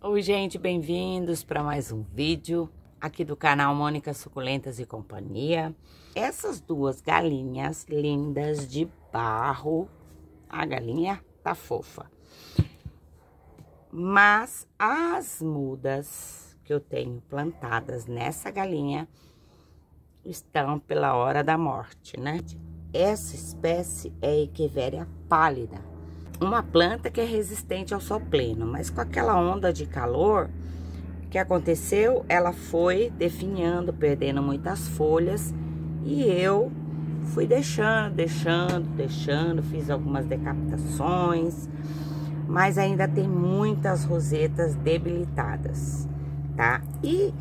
Oi, gente, bem-vindos para mais um vídeo aqui do canal Mônica Suculentas e Companhia. Essas duas galinhas lindas de barro, a galinha tá fofa. Mas as mudas que eu tenho plantadas nessa galinha estão pela hora da morte, né? Essa espécie é Echeveria pálida, uma planta que é resistente ao sol pleno, mas com aquela onda de calor que aconteceu, ela foi definhando, perdendo muitas folhas e eu fui deixando, deixando, deixando, fiz algumas decapitações, mas ainda tem muitas rosetas debilitadas, tá? E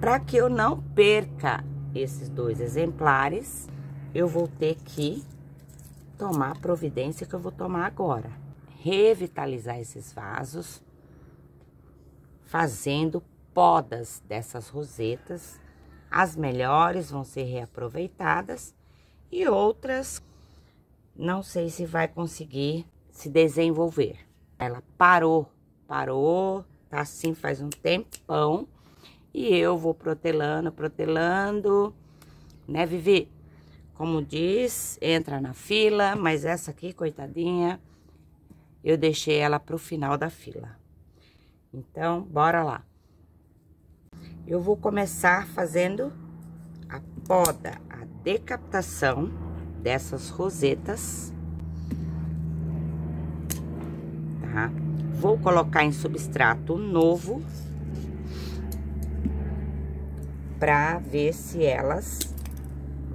para que eu não perca esses dois exemplares, eu vou ter que tomar a providência que eu vou tomar agora. Revitalizar esses vasos, fazendo podas dessas rosetas. As melhores vão ser reaproveitadas e outras não sei se vai conseguir se desenvolver. Ela parou, parou, tá assim faz um tempão e eu vou protelando, protelando, né, Vivi? Como diz, entra na fila, mas essa aqui, coitadinha, eu deixei ela pro final da fila. Então, bora lá. Eu vou começar fazendo a poda, a decapitação dessas rosetas, tá? Vou colocar em substrato novo, pra ver se elas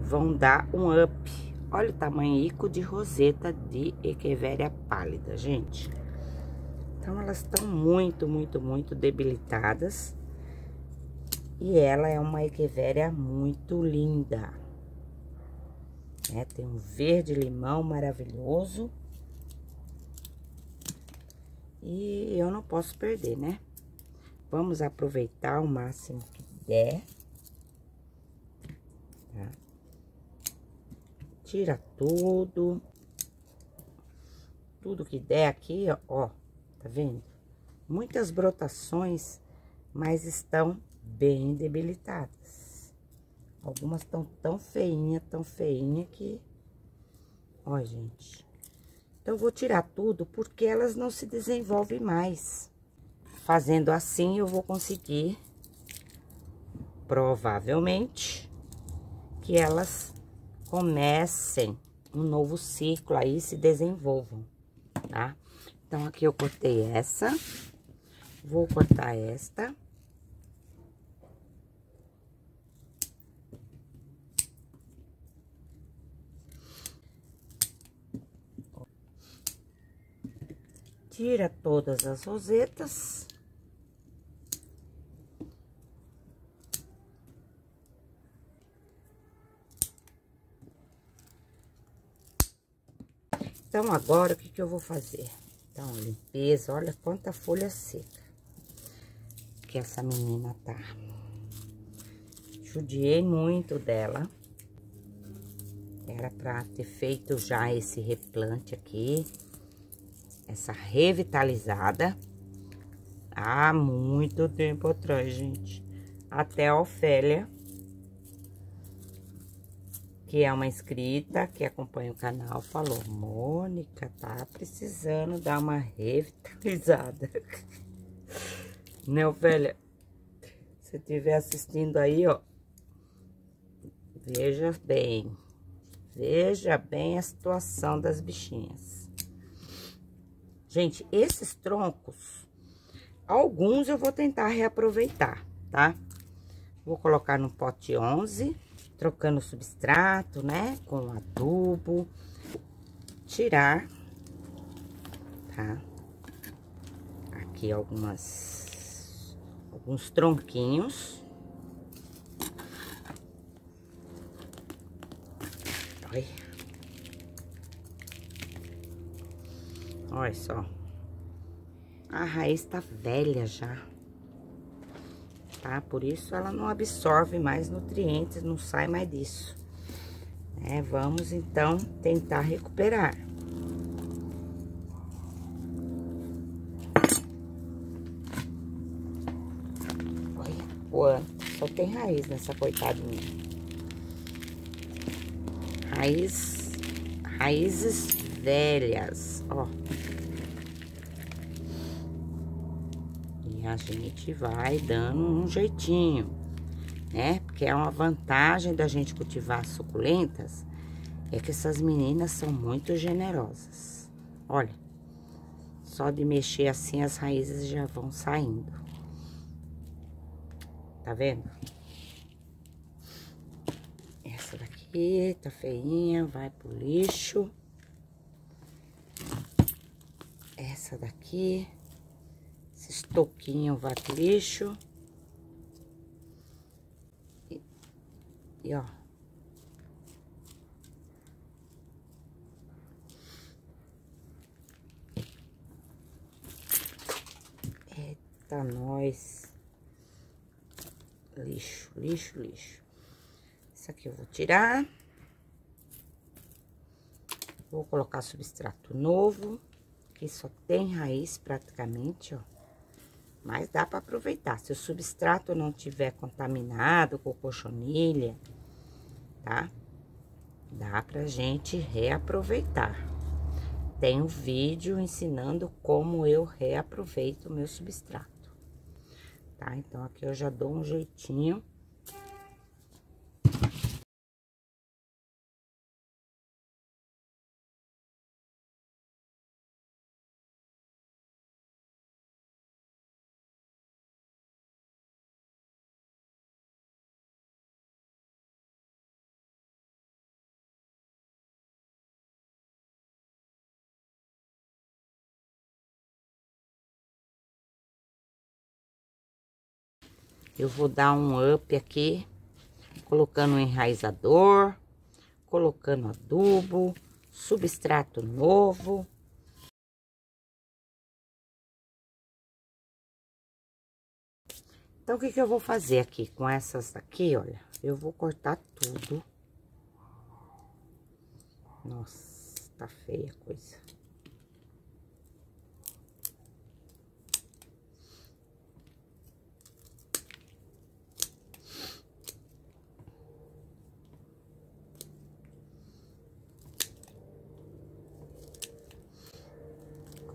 vão dar um up. Olha o tamanho de roseta de Echeveria pálida, gente. Então, elas estão muito, muito, muito debilitadas. E ela é uma Echeveria muito linda. É, tem um verde limão maravilhoso. E eu não posso perder, né? Vamos aproveitar o máximo que der. Tá? Tira tudo. Tudo que der aqui, ó, tá vendo? Muitas brotações, mas estão bem debilitadas. Algumas estão tão feinha, tão feinha que... Ó, gente. Então, eu vou tirar tudo porque elas não se desenvolvem mais. Fazendo assim, eu vou conseguir, provavelmente, que elas comecem um novo ciclo aí, se desenvolvam, tá? Então, aqui eu cortei essa, vou cortar esta. Tira todas as rosetas. Então, agora, o que que eu vou fazer? Então, limpeza, olha quanta folha seca que essa menina tá. Judiei muito dela. Era pra ter feito já esse replante aqui, essa revitalizada, há muito tempo atrás, gente. Até a Ofélia que é uma inscrita que acompanha o canal, falou: Mônica, tá precisando dar uma revitalizada. né, Ofélia? Se estiver assistindo aí, ó, veja bem, veja bem a situação das bichinhas. Gente, esses troncos, alguns eu vou tentar reaproveitar, tá? Vou colocar no pote 11 trocando substrato, né? Com adubo. Tirar, tá? Aqui algumas, alguns tronquinhos. Olha. Olha só. A raiz tá velha já tá? Por isso ela não absorve mais nutrientes, não sai mais disso. É, vamos então tentar recuperar. quanto. Só tem raiz nessa coitadinha. Raiz, raízes velhas, ó. E a gente vai dando um jeitinho, né? Porque é uma vantagem da gente cultivar suculentas, é que essas meninas são muito generosas. Olha, só de mexer assim as raízes já vão saindo. Tá vendo? Essa daqui tá feinha, vai pro lixo. Essa daqui, vai pro lixo. E, e ó. Eita, nós. Lixo, lixo, lixo. Isso aqui eu vou tirar. Vou colocar substrato novo, que só tem raiz praticamente, ó. Mas dá para aproveitar. Se o substrato não tiver contaminado com cochonilha, tá? Dá pra gente reaproveitar. Tem um vídeo ensinando como eu reaproveito o meu substrato tá? Então, aqui eu já dou um jeitinho. Eu vou dar um up aqui, colocando um enraizador, colocando adubo, substrato novo. Então, o que que eu vou fazer aqui com essas aqui, olha? Eu vou cortar tudo. Nossa, tá feia a coisa.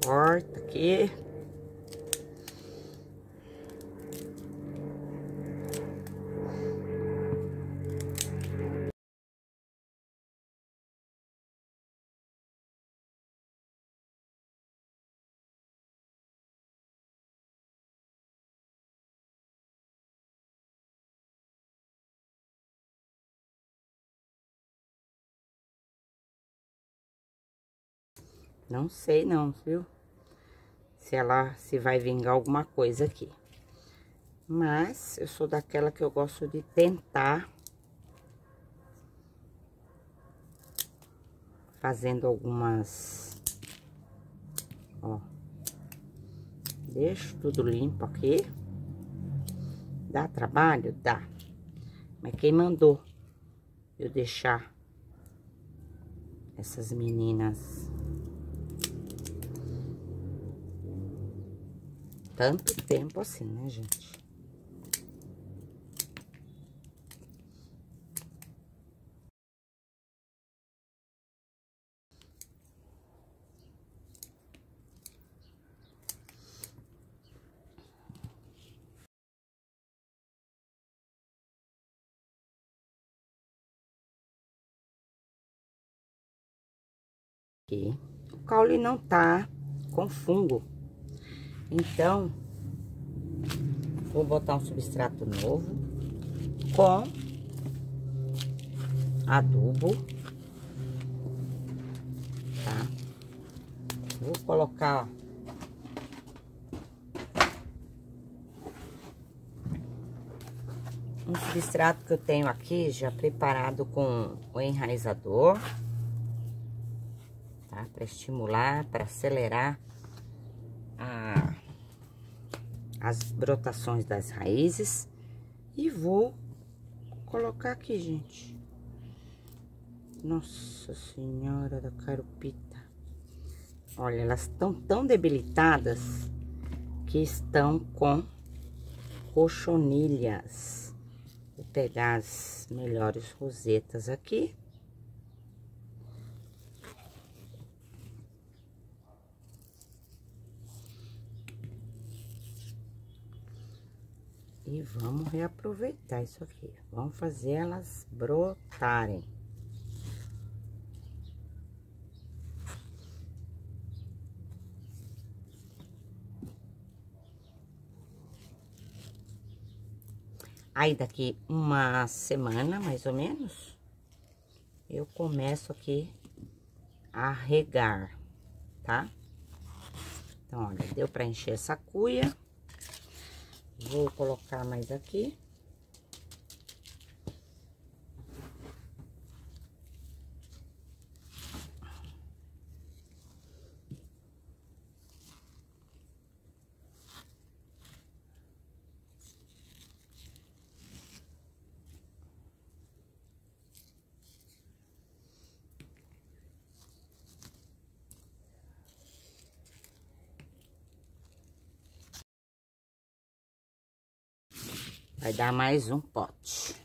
Corta aqui. Não sei não, viu? Se ela se vai vingar alguma coisa aqui. Mas eu sou daquela que eu gosto de tentar fazendo algumas ó. Deixo tudo limpo aqui. Dá trabalho? Dá. Mas quem mandou eu deixar essas meninas tanto tempo assim, né, gente? Aqui. O caule não tá com fungo. Então, vou botar um substrato novo com adubo, tá? Vou colocar um substrato que eu tenho aqui já preparado com o enraizador, tá? Para estimular, para acelerar a, as brotações das raízes e vou colocar aqui, gente. Nossa Senhora da Carupita. Olha, elas estão tão debilitadas que estão com cochonilhas. Vou pegar as melhores rosetas aqui. E vamos reaproveitar isso aqui. Vamos fazer elas brotarem. Aí, daqui uma semana, mais ou menos, eu começo aqui a regar, tá? Então, olha, deu pra encher essa cuia. Vou colocar mais aqui. Vai dar mais um pote.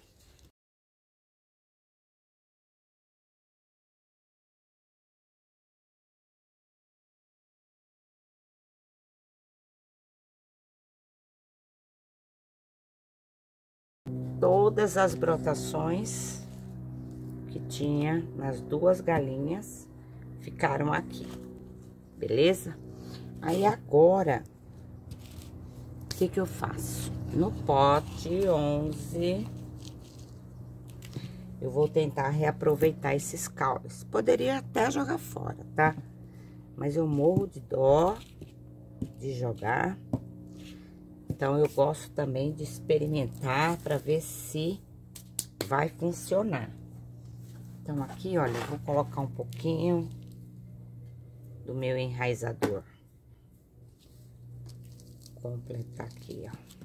Todas as brotações que tinha nas duas galinhas ficaram aqui, beleza? Aí agora, o que que eu faço? no pote 11, eu vou tentar reaproveitar esses caules. Poderia até jogar fora, tá? Mas eu morro de dó de jogar. Então, eu gosto também de experimentar para ver se vai funcionar. Então, aqui, olha, eu vou colocar um pouquinho do meu enraizador. Completar aqui, ó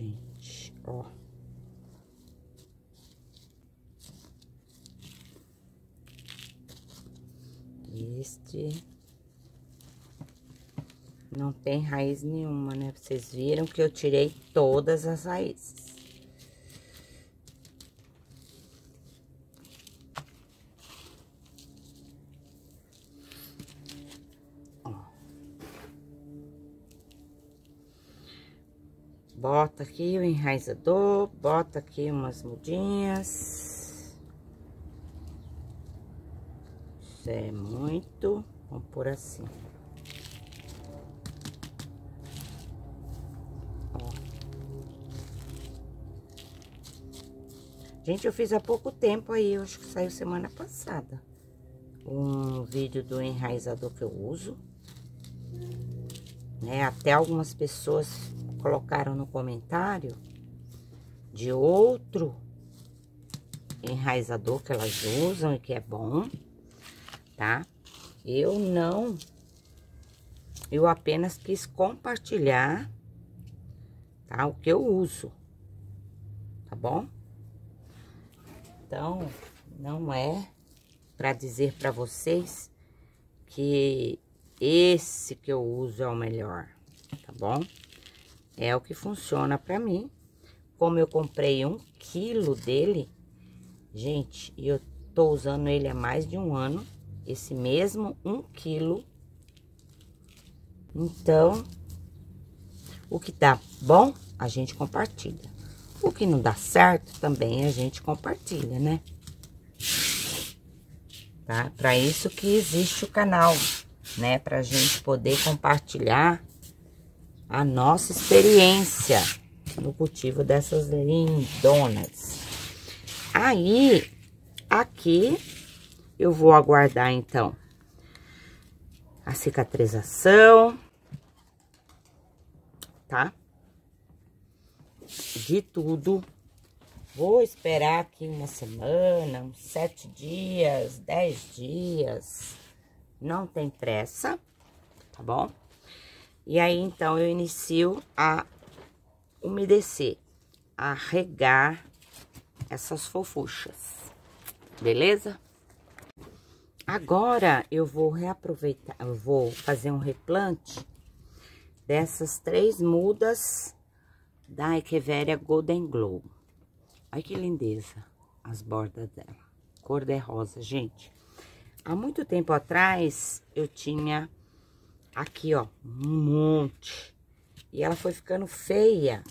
gente, ó. Este não tem raiz nenhuma, né? Vocês viram que eu tirei todas as raízes. Bota aqui o enraizador, bota aqui umas mudinhas. Isso é muito, vamos por assim. Ó. Gente, eu fiz há pouco tempo aí, eu acho que saiu semana passada. Um vídeo do enraizador que eu uso. Né, até algumas pessoas colocaram no comentário de outro enraizador que elas usam e que é bom, tá? Eu não, eu apenas quis compartilhar, tá? O que eu uso, tá bom? Então, não é para dizer para vocês que esse que eu uso é o melhor, tá bom? É o que funciona pra mim. Como eu comprei um quilo dele, gente, e eu tô usando ele há mais de um ano. Esse mesmo um quilo. Então, o que tá bom, a gente compartilha. O que não dá certo, também a gente compartilha, né? Tá? Para isso que existe o canal, né? Pra gente poder compartilhar a nossa experiência no cultivo dessas lindonas. Aí, aqui, eu vou aguardar, então, a cicatrização, tá? De tudo. Vou esperar aqui uma semana, uns sete dias, dez dias. Não tem pressa, tá bom? E aí, então, eu inicio a umedecer, a regar essas fofuchas, beleza? Agora, eu vou reaproveitar, eu vou fazer um replante dessas três mudas da Echeveria Golden Glow. Olha que lindeza as bordas dela. Cor de rosa, gente. Há muito tempo atrás, eu tinha aqui, ó, um monte. E ela foi ficando feia.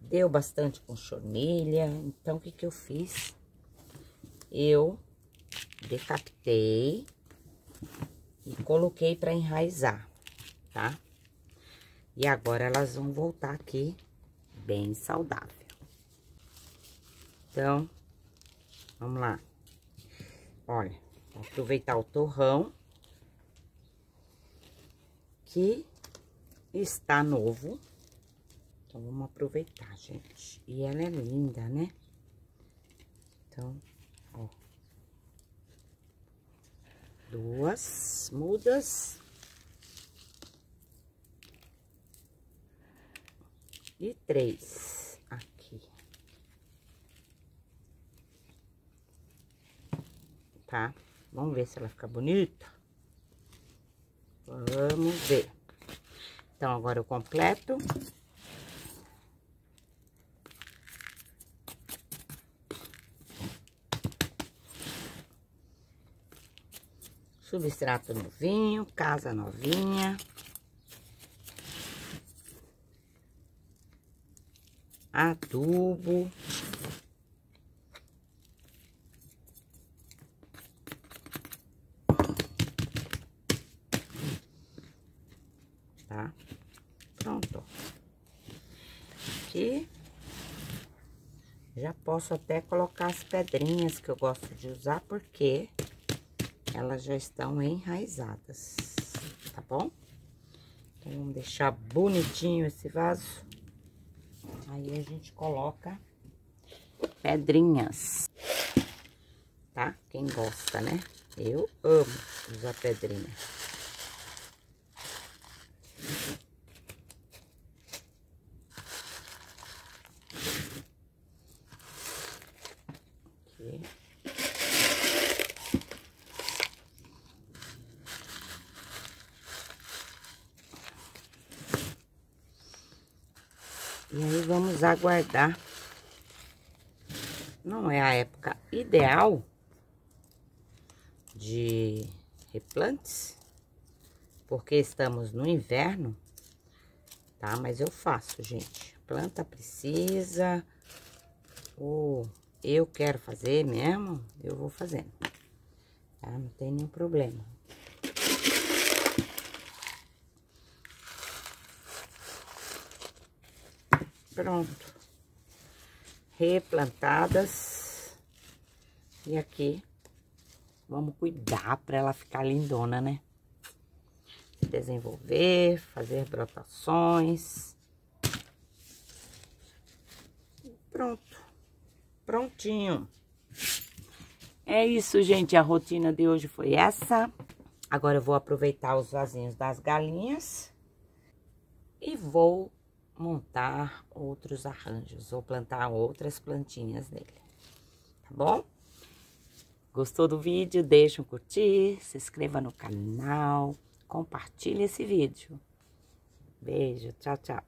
Deu bastante com chornilha. Então, o que que eu fiz? Eu decapitei e coloquei para enraizar, tá? E agora elas vão voltar aqui bem saudável. Então, vamos lá. Olha, vou aproveitar o torrão que está novo. Então, vamos aproveitar, gente. E ela é linda, né? Então, ó. Duas mudas. E três aqui. Tá? Vamos ver se ela fica bonita. Vamos ver. Então, agora eu completo. Substrato novinho, casa novinha. Adubo. Tá? Pronto. Aqui. Já posso até colocar as pedrinhas que eu gosto de usar, porque elas já estão enraizadas, tá bom? Então, vamos deixar bonitinho esse vaso. Aí, a gente coloca pedrinhas, tá? Quem gosta, né? Eu amo usar pedrinha. Aqui. E aí, vamos aguardar. Não é a época ideal de replantes, porque estamos no inverno, tá? Mas eu faço, gente. Planta precisa, ou eu quero fazer mesmo, eu vou fazendo, tá? Não tem nenhum problema. Pronto. Replantadas. E aqui, vamos cuidar para ela ficar lindona, né? Desenvolver, fazer brotações. Pronto. Prontinho. É isso, gente. A rotina de hoje foi essa. Agora eu vou aproveitar os vasinhos das galinhas. E vou montar outros arranjos ou plantar outras plantinhas nele, tá bom? Gostou do vídeo? Deixa um curtir, se inscreva no canal, compartilhe esse vídeo. Beijo, tchau, tchau.